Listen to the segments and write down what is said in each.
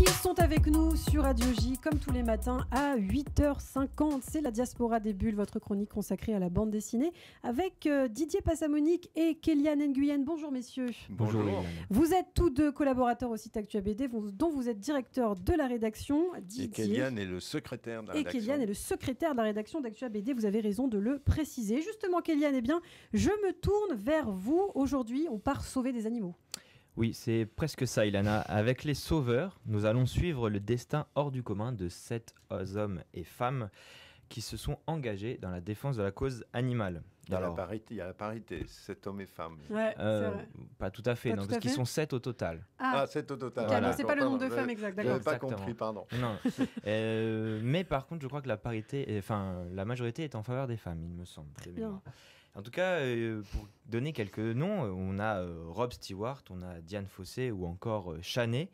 Ils sont avec nous sur Radio J, comme tous les matins, à 8h50. C'est la Diaspora des Bulles, votre chronique consacrée à la bande dessinée, avec euh, Didier Passamonique et Kéliane Nguyen. Bonjour messieurs. Bonjour. Vous êtes tous deux collaborateurs au site ActuABD, vous- dont vous êtes directeur de la rédaction, Et Didier. Kéliane est le secrétaire de la Et rédaction. Kéliane est le secrétaire de la rédaction d'ActuABD, vous avez raison de le préciser. Justement, Kéliane, eh bien, je me tourne vers vous. Aujourd'hui, on part sauver des animaux. Oui, c'est presque ça, Ilana. Avec les Sauveurs, nous allons suivre le destin hors du commun de sept hommes et femmes qui se sont engagés dans la défense de la cause animale. Il y a la parité, il y a la parité, sept hommes et femmes. Ouais, euh, pas tout à fait, Pas non, tout parce qu'ils sont sept au total. Ah, c'est au total. Voilà. c'est pas le nombre de femmes exact, d'accord. pas Exactement. compris, pardon. Non. Euh, mais par contre, je crois que la parité, enfin, la majorité est en faveur des femmes, il me semble. de bien. En tout cas, euh, pour donner quelques noms, on a euh, Rob Stewart, on a Diane Fossé ou encore euh, Chanet.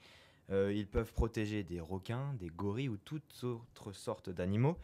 Euh, ils peuvent protéger des requins, des gorilles ou toutes autres sortes d'animaux.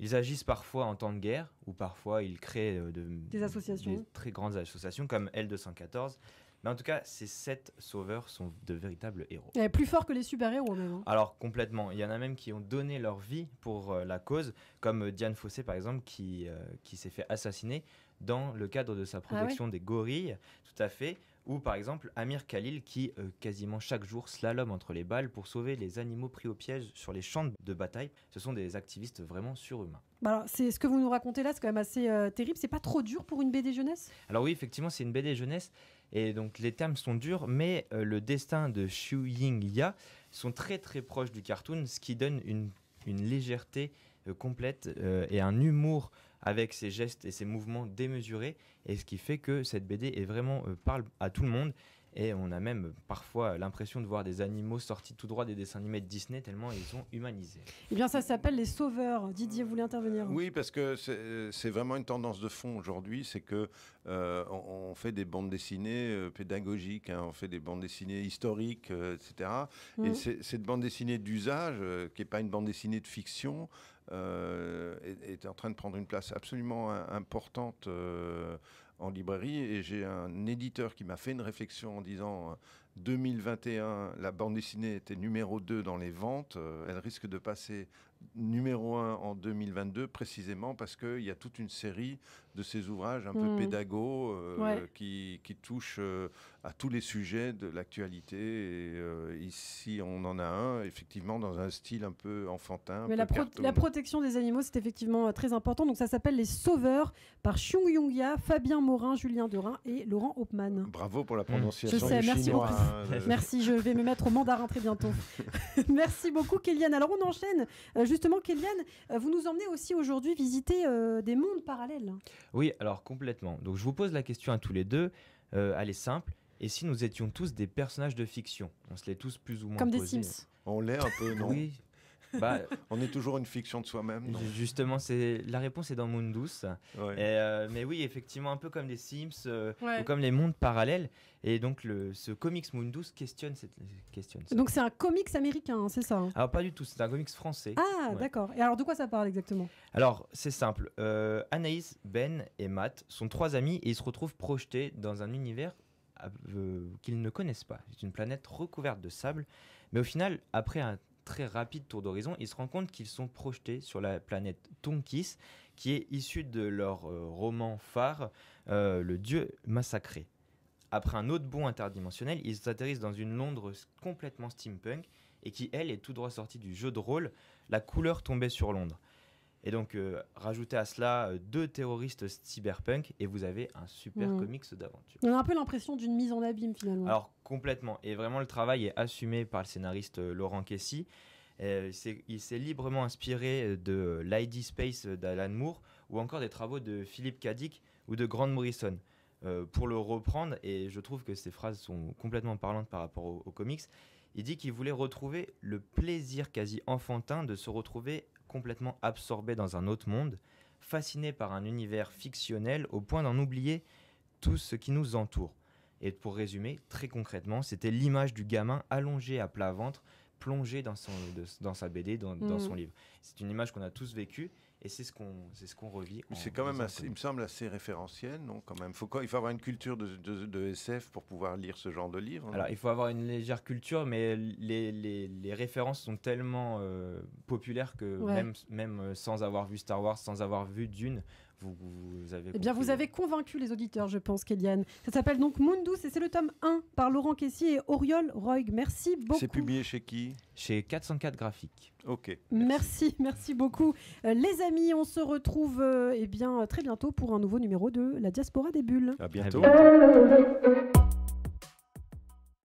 Ils agissent parfois en temps de guerre ou parfois ils créent de- Des associations. des très grandes associations comme L214. Mais en tout cas, ces sept sauveurs sont de véritables héros. Plus fort que les super-héros même. hein. Alors complètement, il y en a même qui ont donné leur vie pour euh, la cause, comme euh, Diane Fossé par exemple, qui, euh, qui s'est fait assassiner dans le cadre de sa Ah ouais protection des gorilles, tout à fait. Ou par exemple Amir Khalil qui euh, quasiment chaque jour slalom entre les balles pour sauver les animaux pris au piège sur les champs de bataille. Ce sont des activistes vraiment surhumains. Bah alors, c'est ce que vous nous racontez là, c'est quand même assez euh, terrible. C'est pas trop dur pour une BD jeunesse? Alors oui, effectivement, c'est une BD jeunesse et donc les termes sont durs, mais euh, le destin de Xu Ying Ya sont très très proches du cartoon, ce qui donne une, une légèreté euh, complète euh, et un humour avec ses gestes et ses mouvements démesurés, et ce qui fait que cette BD est vraiment parle à tout le monde. Et on a même euh, parfois l'impression de voir des animaux sortis tout droit des dessins animés de Disney tellement ils sont humanisés. Eh bien, ça s'appelle Les Sauveurs. Didier, vous voulez intervenir Oui, parce que c'est c'est vraiment une tendance de fond aujourd'hui, c'est que euh, on, on fait des bandes dessinées euh, pédagogiques, hein, on fait des bandes dessinées historiques, euh, etc. Mhm. Et c'est- cette bande dessinée d'usage, euh, qui n'est pas une bande dessinée de fiction, euh, est, est en train de prendre une place absolument im- importante euh, en librairie. Et j'ai un éditeur qui m'a fait une réflexion en disant. euh, 2021, la bande dessinée était numéro 2 dans les ventes. Euh, elle risque de passer numéro 1 en 2022, précisément parce qu'il y a toute une série de ces ouvrages un peu Mhm. pédagogues euh, Ouais. qui, qui touchent euh, à tous les sujets de l'actualité. Et euh, ici, on en a un, effectivement, dans un style un peu enfantin. un Mais peu la, pro- cartoon. la protection des animaux, c'est effectivement euh, très important. Donc, ça s'appelle Les Sauveurs par Xiong Yong-ya, Fabien Morin, Julien Derin et Laurent Hopman. Bravo pour la Mm. prononciation Je sais, du merci chinois. beaucoup. hein, Merci, je vais me mettre au mandarin très bientôt. Merci beaucoup, Kéliane. Alors, on enchaîne. Justement, Kéliane, euh, vous nous emmenez aussi aujourd'hui visiter euh, des mondes parallèles. Oui, alors complètement. Donc je vous pose la question à tous les deux. Euh, elle est simple. Et si nous étions tous des personnages de fiction? On se l'est tous plus ou moins Comme des. Sims. On l'est un peu, non? Oui. Bah, On est toujours une fiction de soi-même, justement, c'est la réponse est dans Mundus. Ouais. Et, euh, mais oui, effectivement, un peu comme des Sims euh, Ouais. ou comme les mondes parallèles. Et donc, le, ce comics Mundus questionne cette questionne ça. Donc, c'est un comics américain, hein, c'est ça hein? Alors pas du tout, c'est un comics français. Ah, Ouais. d'accord. Et alors, de quoi ça parle exactement? Alors, c'est simple. Euh, Anaïs, Ben et Matt sont trois amis et ils se retrouvent projetés dans un univers qu'ils ne connaissent pas. C'est une planète recouverte de sable. Mais au final, après un très rapide tour d'horizon, ils se rendent compte qu'ils sont projetés sur la planète Tonkis, qui est issue de leur euh, roman phare, euh, Le Dieu massacré. Après un autre bond interdimensionnel, ils atterrissent dans une Londres complètement steampunk et qui, elle, est tout droit sortie du jeu de rôle La couleur tombée sur Londres. Et donc, euh, rajoutez à cela euh, deux terroristes cyberpunk et vous avez un super Mhm. comics d'aventure. On a un peu l'impression d'une mise en abîme finalement. Alors, complètement. Et vraiment, le travail est assumé par le scénariste euh, Laurent Kessy. Il s'est librement inspiré de Lady Space d'Alan Moore ou encore des travaux de Philippe Cadic ou de Grant Morrison. Pour le reprendre, et je trouve que ces phrases sont complètement parlantes par rapport au- aux comics, il dit qu'il voulait retrouver le plaisir quasi enfantin de se retrouver complètement absorbé dans un autre monde, fasciné par un univers fictionnel au point d'en oublier tout ce qui nous entoure. Et pour résumer, très concrètement, c'était l'image du gamin allongé à plat ventre, plongé dans, son, de- dans sa BD, dans, dans son livre. C'est une image qu'on a tous vécue. Et c'est ce qu'on c'est ce qu'on revit. C'est quand même, assez, il me semble, assez référentiel, non quand même. Faut, il faut avoir une culture de, de- de SF pour pouvoir lire ce genre de livre. Alors, il faut avoir une légère culture, mais les, les- les références sont tellement euh, populaires que Ouais. même, même euh, sans avoir vu Star Wars, sans avoir vu Dune, vous, vous avez. Eh bien, vous avez convaincu les auditeurs, je pense, Kéliane. Ça s'appelle donc Mundus et c'est le tome 1 par Laurent Caissier et Oriol Roig. Merci beaucoup. C'est publié chez qui? Chez 404 Graphiques. Ok. Merci, merci beaucoup. Euh, les amis, on se retrouve euh, eh bien, très bientôt pour un nouveau numéro de La Diaspora des Bulles. À bientôt. bientôt.